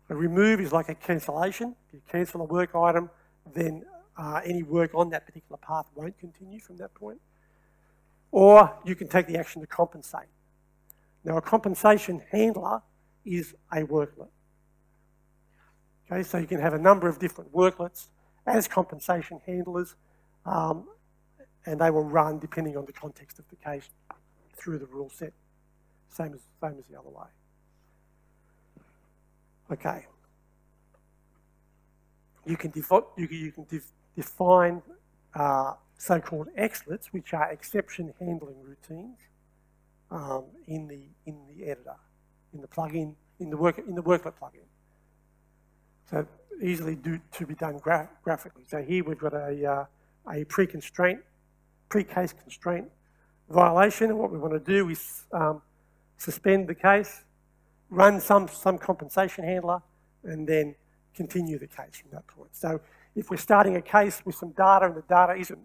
A remove is like a cancellation. If you cancel a work item, then uh, any work on that particular path won't continue from that point. Or you can take the action to compensate. Now, a compensation handler is a worklet. Okay, so you can have a number of different worklets as compensation handlers, um, and they will run depending on the context of the case through the rule set, same as, same as the other way. Okay. You can, you can, you can def define uh, so-called exlets, which are exception handling routines, um, in, the, in the editor in the plugin, in the work in the worklet plugin. So easily do to be done gra graphically. So here we've got a uh, a pre-constraint, pre-case constraint violation, and what we want to do is um, suspend the case, run some some compensation handler, and then continue the case from that point. So if we're starting a case with some data and the data isn't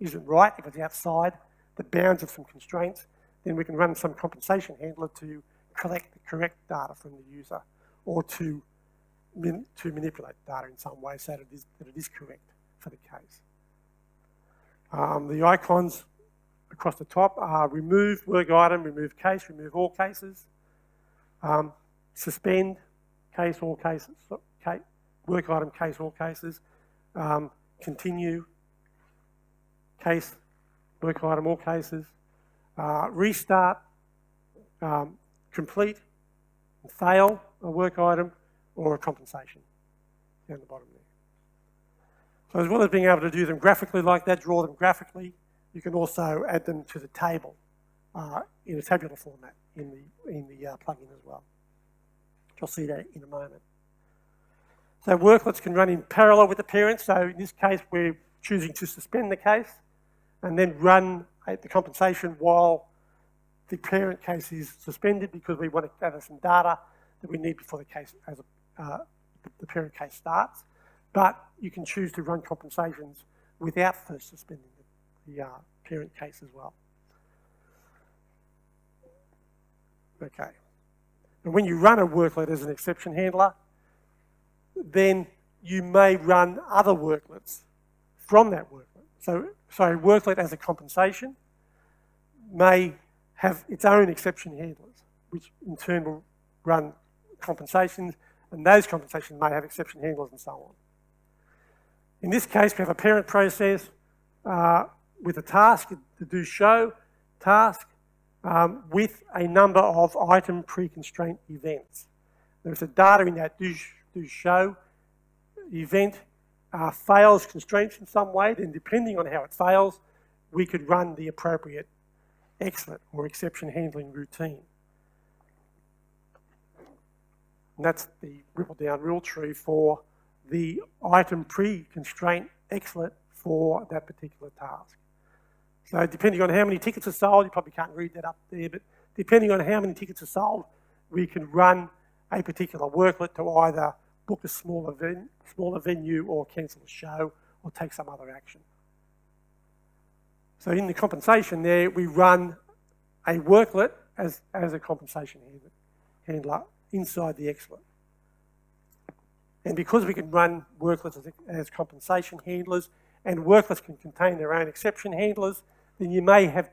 isn't right, if it's outside the bounds of some constraints, then we can run some compensation handler to collect the correct data from the user or to, to manipulate data in some way so that it, is, that it is correct for the case. Um, the icons across the top are remove work item, remove case, remove all cases, um, suspend case, all cases, case, work item, case, all cases, um, continue case, work item, all cases, uh, restart, um, complete, and fail a work item, or a compensation down the bottom there. So as well as being able to do them graphically like that, draw them graphically, you can also add them to the table uh, in a tabular format in the, in the uh, plugin as well. You'll see that in a moment. So worklets can run in parallel with the parent. So in this case, we're choosing to suspend the case and then run the compensation while the parent case is suspended because we want to gather some data that we need before the case as a, uh, the parent case starts. But you can choose to run compensations without first suspending the, the uh, parent case as well. Okay. And when you run a worklet as an exception handler, then you may run other worklets from that worklet. So, so a worklet as a compensation may have its own exception handlers, which in turn will run compensations, and those compensations may have exception handlers and so on. In this case, we have a parent process uh, with a task to do show task um, with a number of item pre-constraint events. There's a data in that do, do show event uh, fails constraints in some way, then depending on how it fails, we could run the appropriate exlet or exception handling routine. And that's the ripple down rule tree for the item pre-constraint exlet for that particular task. So depending on how many tickets are sold, you probably can't read that up there, but depending on how many tickets are sold, we can run a particular worklet to either book a smaller, ven smaller venue or cancel a show or take some other action. So in the compensation there, we run a worklet as, as a compensation handler inside the exlet. And because we can run worklets as, as compensation handlers, and worklets can contain their own exception handlers, then you may have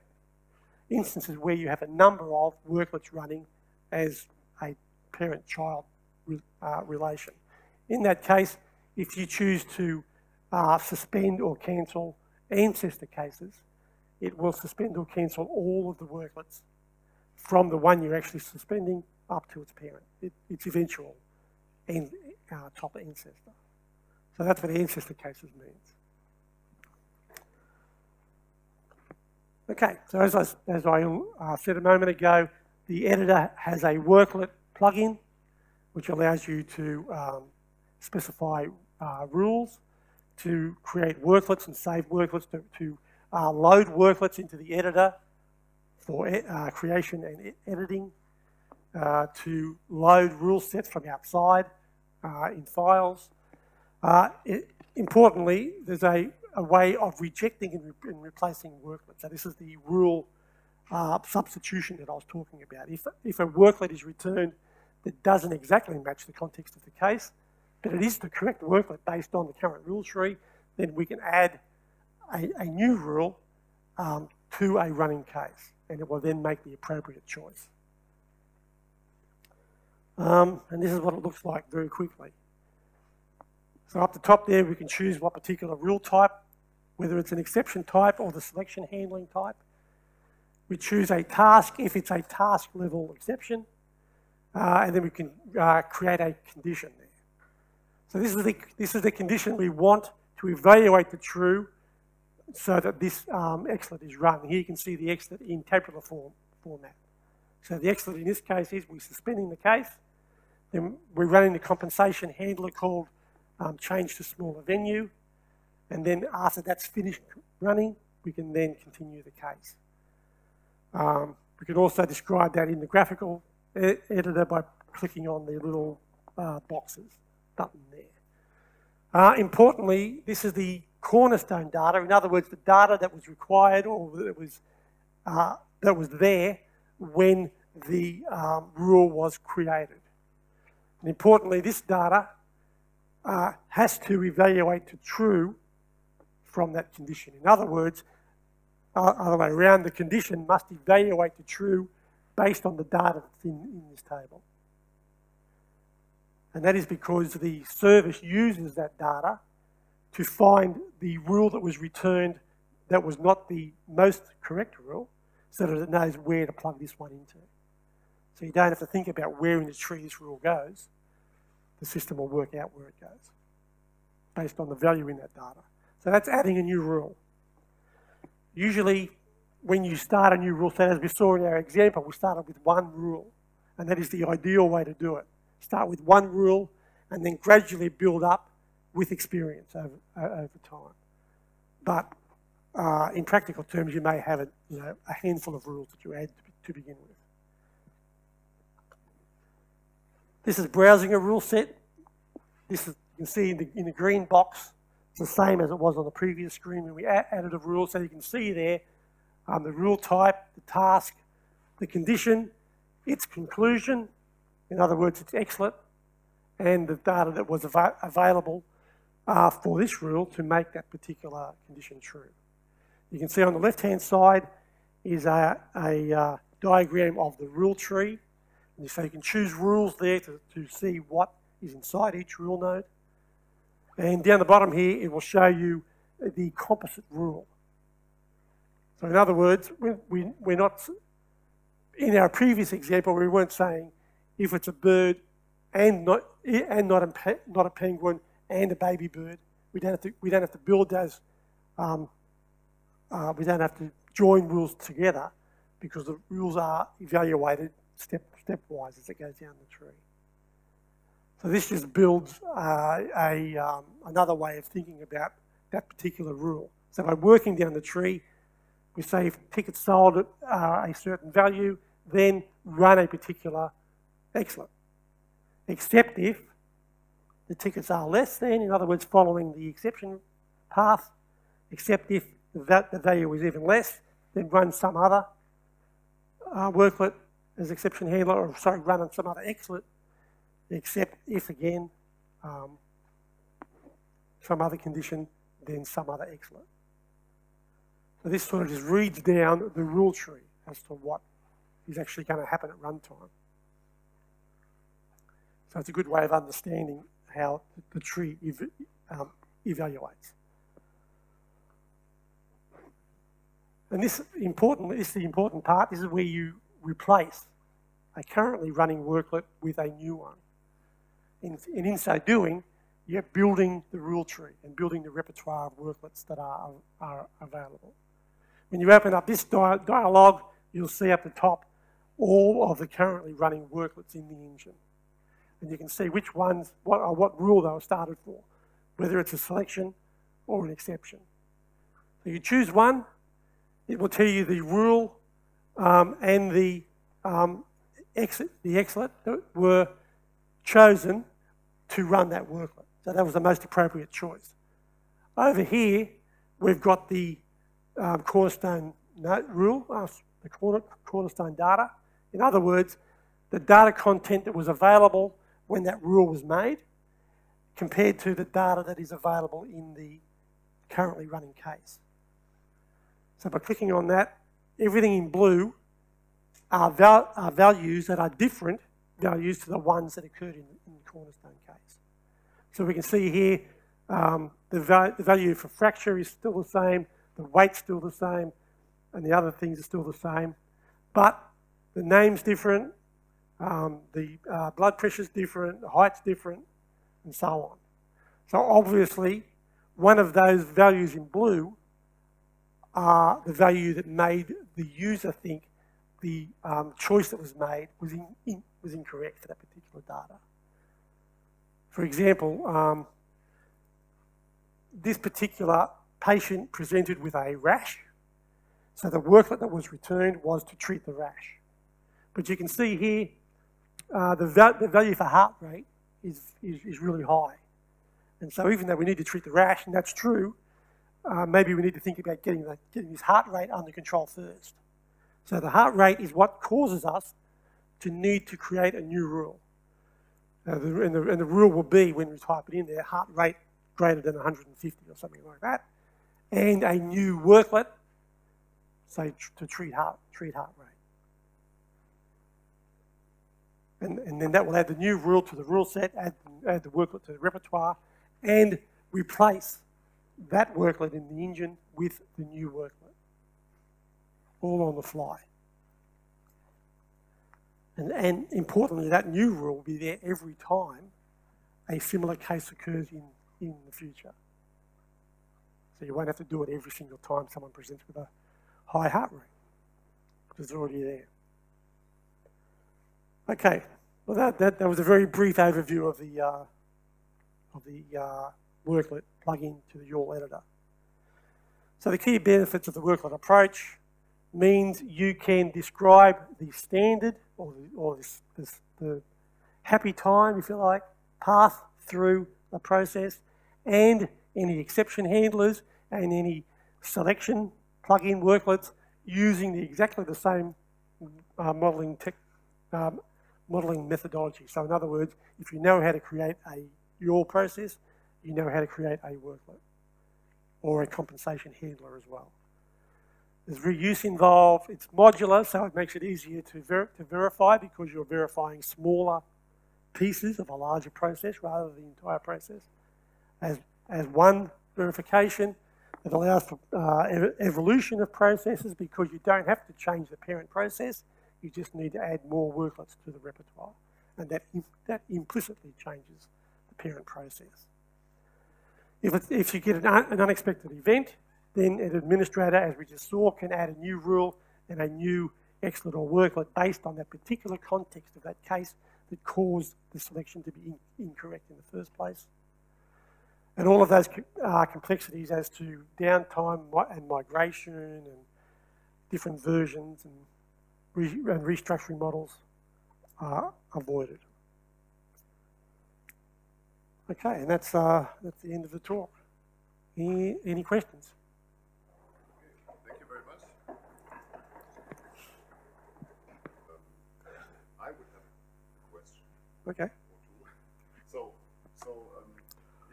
instances where you have a number of worklets running as a parent-child uh, relation. In that case, if you choose to uh, suspend or cancel ancestor cases, it will suspend or cancel all of the worklets from the one you're actually suspending up to its parent, it, its eventual and, uh, top ancestor. So that's what ancestor cases means. Okay, so as I, as I uh, said a moment ago, the editor has a worklet plugin which allows you to um, specify uh, rules to create worklets and save worklets, to, to uh, load worklets into the editor for uh, creation and editing, uh, to load rule sets from outside uh, in files. Uh, it, importantly, there's a, a, way of rejecting and, re and, replacing worklets. So this is the rule substitution that I was talking about. If, if a worklet is returned that doesn't exactly match the context of the case, but it is the correct worklet based on the current rule tree, then we can add a, a new rule um, to a running case, and it will then make the appropriate choice. Um, and this is what it looks like very quickly. So up the top there, we can choose what particular rule type, whether it's an exception type or the selection handling type. We choose a task if it's a task level exception, uh, and then we can uh, create a condition there. So this is the, this is the condition we want to evaluate the true so that this um, exlet is run. Here you can see the exlet in tabular form, format. So the exlet in this case is we're suspending the case, then we're running the compensation handler called um, change to smaller venue, and then after that's finished running, we can then continue the case. Um, we can also describe that in the graphical e editor by clicking on the little uh, boxes button there. Uh, importantly, this is the cornerstone data. In other words, the data that was required or that was, uh, that was there when the um, rule was created. And importantly, this data uh, has to evaluate to true from that condition. In other words, uh, other way around, the condition must evaluate to true based on the data that's in, in this table. And that is because the service uses that data to find the rule that was returned that was not the most correct rule so that it knows where to plug this one into. So you don't have to think about where in the tree this rule goes. The system will work out where it goes based on the value in that data. So that's adding a new rule. Usually, when you start a new rule set, as we saw in our example, we started with one rule, and that is the ideal way to do it. Start with one rule, and then gradually build up with experience over, over time. But uh, in practical terms, you may have a, you know, a handful of rules that you add to, to begin with. This is browsing a rule set. This is, you can see in the, in the green box, it's the same as it was on the previous screen when we added a rule. So you can see there um, the rule type, the task, the condition, its conclusion, in other words, it's exlet, and the data that was av available uh, for this rule to make that particular condition true. You can see on the left-hand side is a, a uh, diagram of the rule tree. And so you can choose rules there to, to see what is inside each rule node. And down the bottom here, it will show you the composite rule. So in other words, we, we, we're not, in our previous example, we weren't saying if it's a bird and not, and not, a, not a penguin and a baby bird, we don't have to, we don't have to build those, um, uh, we don't have to join rules together because the rules are evaluated step, stepwise as it goes down the tree. So this just builds uh, a, um, another way of thinking about that particular rule. So by working down the tree, we say if tickets sold at uh, a certain value, then run a particular exlet. Except if the tickets are less than, in other words, following the exception path, except if that the value is even less, then run some other uh, worklet as exception handler, or sorry, run on some other exlet, except if again, um, some other condition, then some other exlet. So this sort of just reads down the rule tree as to what is actually going to happen at runtime. So it's a good way of understanding how the tree ev um, evaluates. And this important this is the important part. This is where you replace a currently running worklet with a new one. And in, in so doing, you're building the rule tree and building the repertoire of worklets that are, are available. When you open up this dialog, you'll see at the top all of the currently running worklets in the engine. And you can see which ones, what, or what rule they were started for, whether it's a selection or an exception. So you choose one, it will tell you the rule um, and the, um, exit, the exlet that were chosen to run that worklet. So that was the most appropriate choice. Over here, we've got the um, cornerstone rule, uh, the corner, cornerstone data. In other words, the data content that was available when that rule was made compared to the data that is available in the currently running case. So by clicking on that, everything in blue are, val are values that are different values to the ones that occurred in, in the cornerstone case. So we can see here um, the, the value for fracture is still the same, the weight's still the same, and the other things are still the same. But the name's different, um, the uh, blood pressure's different, the height's different, and so on. So obviously, one of those values in blue are the value that made the user think the um, choice that was made was, in, in, was incorrect for that particular data. For example, um, this particular patient presented with a rash. So the worklet that was returned was to treat the rash. But you can see here, uh, the, val the, value for heart rate is, is, is, really high. And so even though we need to treat the rash, and that's true, uh, maybe we need to think about getting, the, getting his heart rate under control first. So the heart rate is what causes us to need to create a new rule. Uh, the, and, the, and the rule will be, when we type it in there, heart rate greater than 150 or something like that and a new worklet, say to treat heart, treat heart rate. And, and then that will add the new rule to the rule set, add, add the worklet to the repertoire, and replace that worklet in the engine with the new worklet, all on the fly. And, and importantly, that new rule will be there every time a similar case occurs in, in the future. So you won't have to do it every single time someone presents with a high heart rate, because it's already there. Okay, well that, that, that was a very brief overview of the, uh, of the uh, worklet plugin to the YAWL editor. So the key benefits of the worklet approach means you can describe the standard or, the, or this, this, the happy time, if you like, path through the process and any exception handlers and any selection plug-in worklets using the, exactly the same uh, modeling, tech, um, modeling methodology. So in other words, if you know how to create a your process, you know how to create a worklet or a compensation handler as well. There's reuse involved. It's modular, so it makes it easier to, ver to verify because you're verifying smaller pieces of a larger process rather than the entire process. As, as one verification, it allows for uh, ev evolution of processes because you don't have to change the parent process. You just need to add more worklets to the repertoire. And that, that implicitly changes the parent process. If, if you get an, un an unexpected event, then an administrator, as we just saw, can add a new rule and a new exlet or worklet based on that particular context of that case that caused the selection to be in, incorrect in the first place. And all of those uh, complexities as to downtime and migration and different versions and, re and restructuring models are avoided. Okay, and that's, uh, that's the end of the talk. Any, any questions? Thank you very much. Um, I would have a question. Okay. So, so um,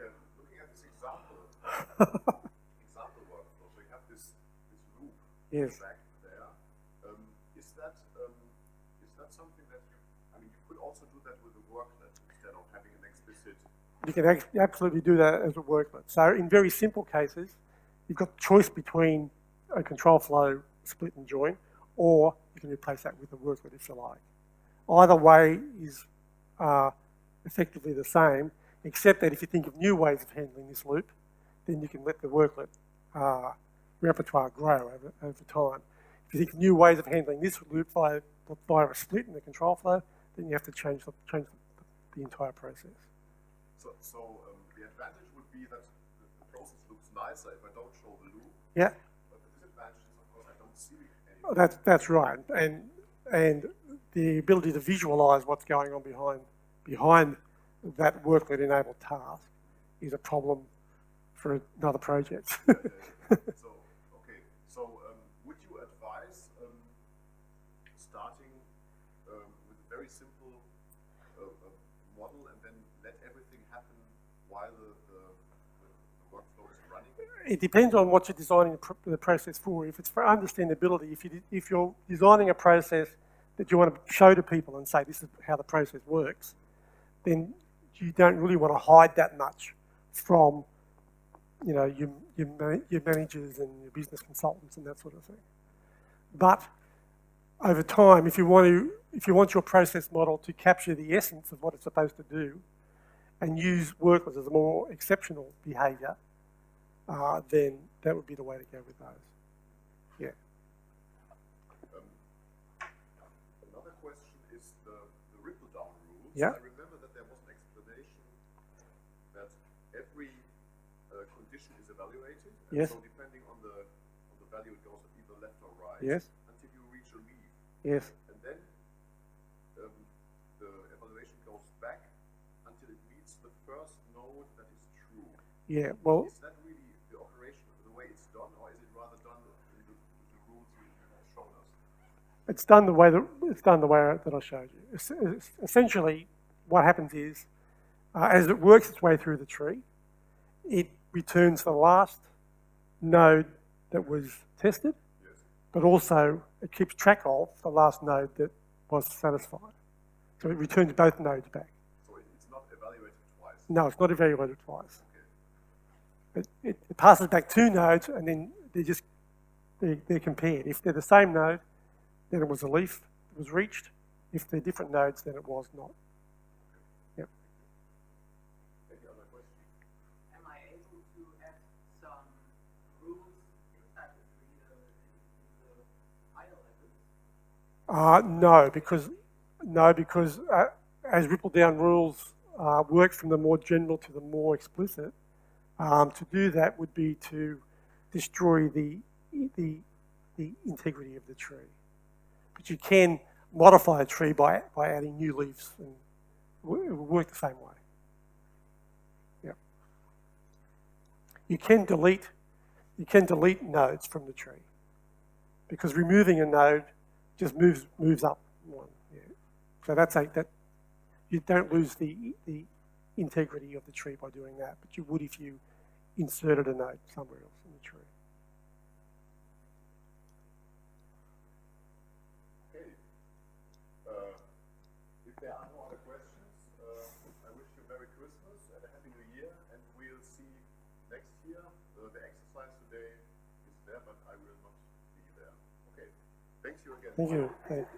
yeah, looking at this example, example workflow, so you have this, this loop yes. back there. Um, is that um, is that something that you? I mean, you could also do that with a worklet instead of having an explicit you can absolutely do that as a worklet. So in very simple cases, you've got choice between a control flow split and join, or you can replace that with a worklet if you like. Either way is uh, effectively the same, except that if you think of new ways of handling this loop, then you can let the worklet uh, repertoire grow over, over time. If you think of new ways of handling this loop via, via a split in the control flow, then you have to change the, change the, the entire process. So, so um, the advantage would be that the, the, process looks nicer if I don't show the loop. Yeah. But the disadvantage is, of course, I don't see anything. Oh, that's, that's right. And, and the ability to visualize what's going on behind, behind that worklet-enabled task is a problem for another project. so, okay. So, um, would you advise um, starting um, with a very simple uh, uh, model and then let everything happen while the, the, the, workflow is running? It depends on what you're designing the process for. If it's for understandability, if, you, if you're designing a process that you want to show to people and say this is how the process works, then you don't really want to hide that much from you know, your, your, your managers and your business consultants and that sort of thing. But over time, if you want to, if you want your process model to capture the essence of what it's supposed to do, and use worklets as a more exceptional behaviour, uh, then that would be the way to go with those. Yeah. Um, another question is the, the ripple down rules. Yeah. I remember that there was an explanation that every uh, condition is evaluated. And yes. So depending on the on the value, it goes either left or right. Yes. Until you reach a leaf. Yes. And then um, the evaluation goes back until it meets the first node that is true. Yeah. Well. Is that really the operation, the way it's done, or is it rather done in the, the rules you have shown us? It's done the way that it's done the way that I showed you. It's, it's essentially, what happens is, uh, as it works its way through the tree, it returns the last node that was tested, Yes. but also it keeps track of the last node that was satisfied. So it returns both nodes back. So it's not evaluated twice. No, it's not evaluated twice. Okay. It, it, it passes back two nodes and then they're just, they're, they're compared. If they're the same node, then it was a leaf that was reached. If they're different nodes, then it was not. Yep. Any other questions? Am I able to add some rules inside the tree in, in the higher levels? Uh, no, because no, because uh, as ripple down rules uh, work from the more general to the more explicit, um, to do that would be to destroy the the the integrity of the tree. But you can modify a tree by by adding new leaves, and it will work the same way. Yeah. You can delete you can delete nodes from the tree because removing a node just moves moves up one. Yeah. So that's a that you don't lose the the integrity of the tree by doing that, but you would if you inserted a node somewhere else in the tree. Okay. Uh, if there are no other questions, uh, I wish you Merry Christmas and a Happy New Year, and we'll see next year. Uh, the exercise today is there, but I will not be there. Okay. Thank you again. Thank you. Thank-